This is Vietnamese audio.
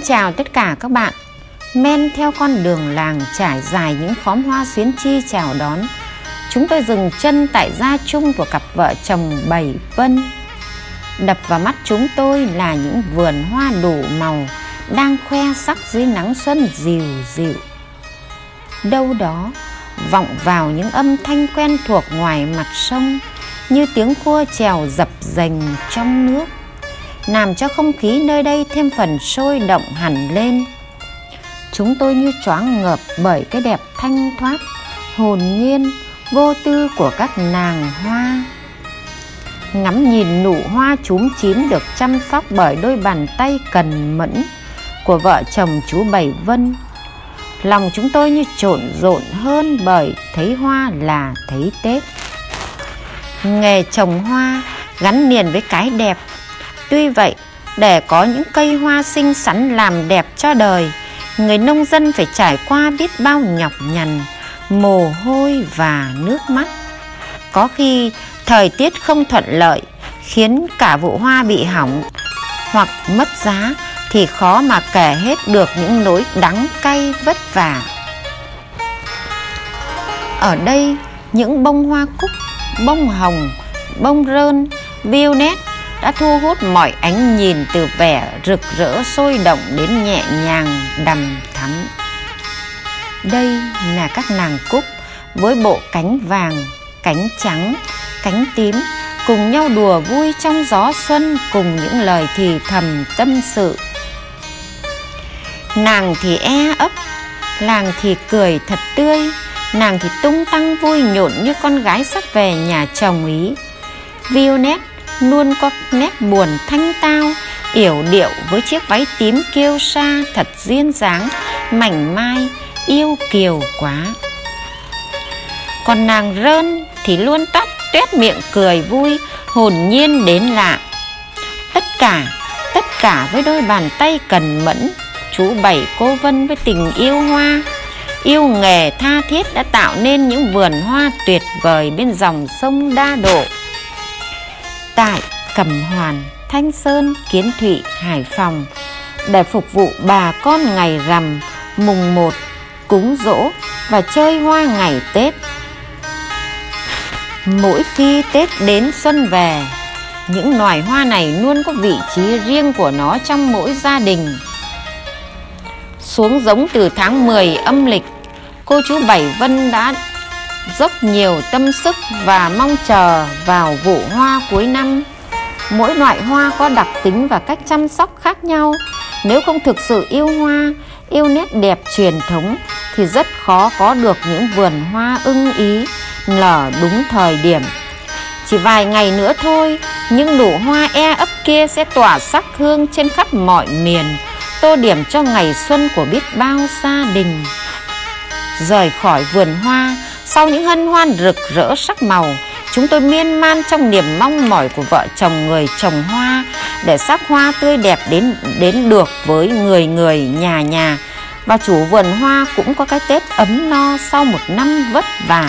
Xin chào tất cả các bạn. Men theo con đường làng trải dài những khóm hoa xuyến chi chào đón. Chúng tôi dừng chân tại gia chung của cặp vợ chồng Bảy Vân. Đập vào mắt chúng tôi là những vườn hoa đủ màu, Đang khoe sắc dưới nắng xuân dịu dịu. Đâu đó, vọng vào những âm thanh quen thuộc ngoài mặt sông, Như tiếng cua trèo dập dềnh trong nước làm cho không khí nơi đây thêm phần sôi động hẳn lên. Chúng tôi như choáng ngợp bởi cái đẹp thanh thoát, hồn nhiên, vô tư của các nàng hoa. Ngắm nhìn nụ hoa chúm chím được chăm sóc bởi đôi bàn tay cần mẫn của vợ chồng chú Bảy Vân. Lòng chúng tôi như trộn rộn hơn bởi thấy hoa là thấy Tết. Nghề trồng hoa gắn liền với cái đẹp Tuy vậy, để có những cây hoa xinh xắn làm đẹp cho đời, người nông dân phải trải qua biết bao nhọc nhằn, mồ hôi và nước mắt. Có khi thời tiết không thuận lợi, khiến cả vụ hoa bị hỏng hoặc mất giá thì khó mà kể hết được những nỗi đắng cay vất vả. Ở đây, những bông hoa cúc, bông hồng, bông rơn, violet đã thu hút mọi ánh nhìn từ vẻ rực rỡ sôi động đến nhẹ nhàng, đầm thắm. Đây là các nàng cúc với bộ cánh vàng, cánh trắng, cánh tím, cùng nhau đùa vui trong gió xuân cùng những lời thì thầm tâm sự. Nàng thì e ấp, làng thì cười thật tươi, nàng thì tung tăng vui nhộn như con gái sắp về nhà chồng ý. Violet luôn có nét buồn thanh tao, yểu điệu với chiếc váy tím kiêu sa thật duyên dáng, mảnh mai yêu kiều quá. Còn nàng rơn thì luôn toát tuét miệng cười vui, hồn nhiên đến lạ. Tất cả tất cả với đôi bàn tay cần mẫn, chú bảy cô vân với tình yêu hoa. Yêu nghề tha thiết đã tạo nên những vườn hoa tuyệt vời bên dòng sông đa độ tại Cẩm Hoàn, Thanh Sơn, Kiến Thụy, Hải Phòng để phục vụ bà con ngày rằm, mùng 1, cúng dỗ và chơi hoa ngày Tết. Mỗi khi Tết đến xuân về, những loài hoa này luôn có vị trí riêng của nó trong mỗi gia đình. Xuống giống từ tháng 10 âm lịch, cô chú Bảy Vân đã dốc nhiều tâm sức và mong chờ vào vụ hoa cuối năm. Mỗi loại hoa có đặc tính và cách chăm sóc khác nhau. Nếu không thực sự yêu hoa, yêu nét đẹp truyền thống thì rất khó có được những vườn hoa ưng ý, nở đúng thời điểm. Chỉ vài ngày nữa thôi, những nụ hoa e ấp kia sẽ tỏa sắc hương trên khắp mọi miền, tô điểm cho ngày xuân của biết bao gia đình. Rời khỏi vườn hoa, sau những hân hoan rực rỡ sắc màu, chúng tôi miên man trong niềm mong mỏi của vợ chồng người trồng hoa để sắc hoa tươi đẹp đến đến được với người người nhà nhà và chủ vườn hoa cũng có cái Tết ấm no sau một năm vất vả.